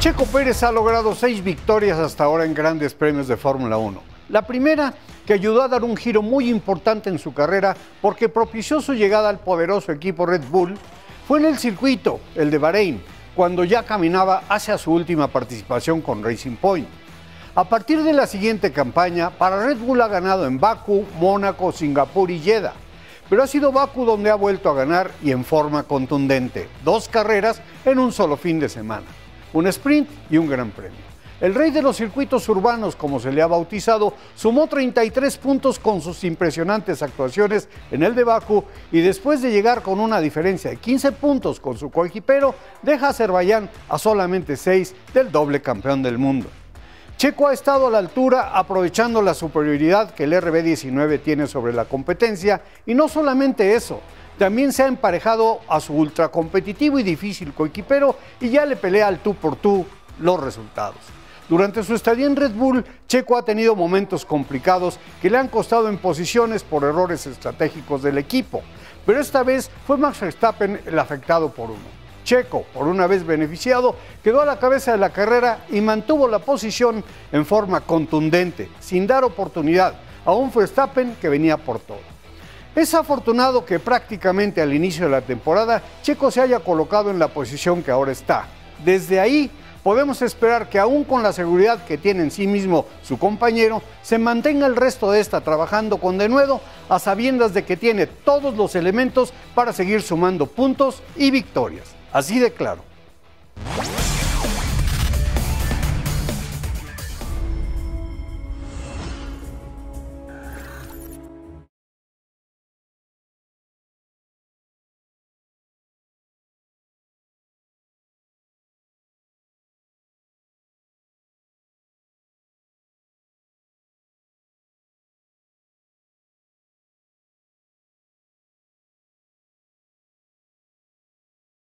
Checo Pérez ha logrado seis victorias hasta ahora en grandes premios de Fórmula 1. La primera, que ayudó a dar un giro muy importante en su carrera porque propició su llegada al poderoso equipo Red Bull, fue en el circuito, el de Bahrein, cuando ya caminaba hacia su última participación con Racing Point. A partir de la siguiente campaña, para Red Bull ha ganado en Baku, Mónaco, Singapur y Jeddah. Pero ha sido Baku donde ha vuelto a ganar y en forma contundente. Dos carreras en un solo fin de semana un sprint y un gran premio. El rey de los circuitos urbanos, como se le ha bautizado, sumó 33 puntos con sus impresionantes actuaciones en el de Baku y después de llegar con una diferencia de 15 puntos con su coequipero, deja a Azerbaiyán a solamente 6 del doble campeón del mundo. Checo ha estado a la altura aprovechando la superioridad que el RB19 tiene sobre la competencia y no solamente eso, también se ha emparejado a su ultracompetitivo y difícil coequipero y ya le pelea al tú por tú los resultados. Durante su estadía en Red Bull, Checo ha tenido momentos complicados que le han costado en posiciones por errores estratégicos del equipo, pero esta vez fue Max Verstappen el afectado por uno. Checo, por una vez beneficiado, quedó a la cabeza de la carrera y mantuvo la posición en forma contundente, sin dar oportunidad a un Verstappen que venía por todo. Es afortunado que prácticamente al inicio de la temporada Checo se haya colocado en la posición que ahora está. Desde ahí podemos esperar que aún con la seguridad que tiene en sí mismo su compañero, se mantenga el resto de esta trabajando con denuedo a sabiendas de que tiene todos los elementos para seguir sumando puntos y victorias. Así de claro.